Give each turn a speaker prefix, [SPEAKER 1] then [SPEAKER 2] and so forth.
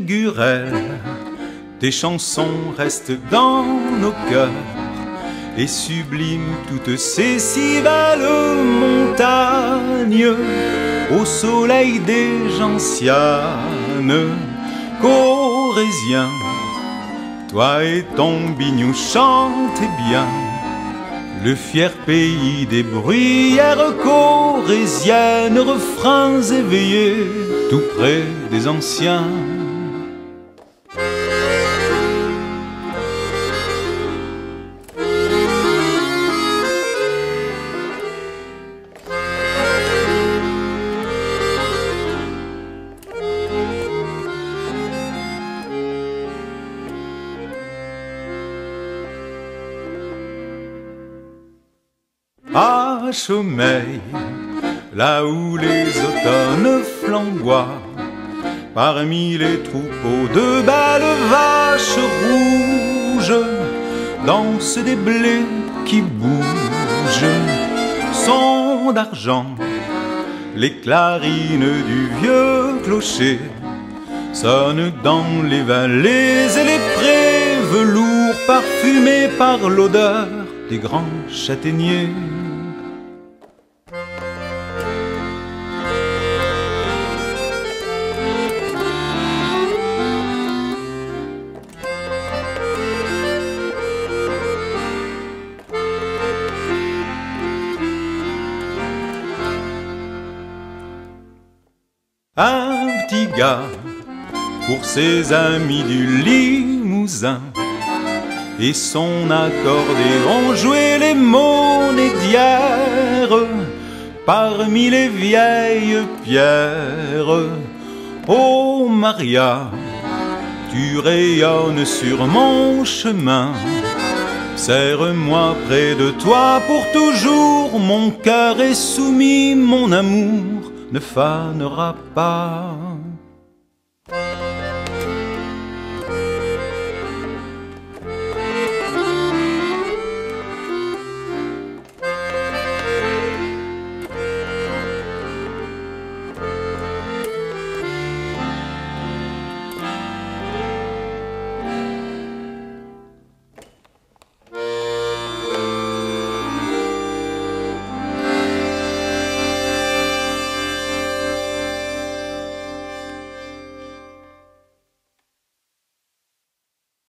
[SPEAKER 1] Gurel, tes chansons restent dans nos cœurs et subliment toutes ces si belles montagnes au soleil des gentianes, corésiens. Toi et ton bignou chantez bien le fier pays des bruyères corésiennes, refrains éveillés tout près des anciens. À Chaumeil, là où les automnes flamboient, parmi les troupeaux de belles vaches rouges, dansent des blés qui bougent, son d'argent, les clarines du vieux clocher. Sonnent dans les vallées et les prés velours parfumés par l'odeur des grands châtaigniers. Un petit gars pour ses amis du Limousin et son accordéon jouait les monnaies parmi les vieilles pierres. Oh Maria, tu rayonnes sur mon chemin. Serre-moi près de toi pour toujours, mon cœur est soumis, mon amour ne fanera pas.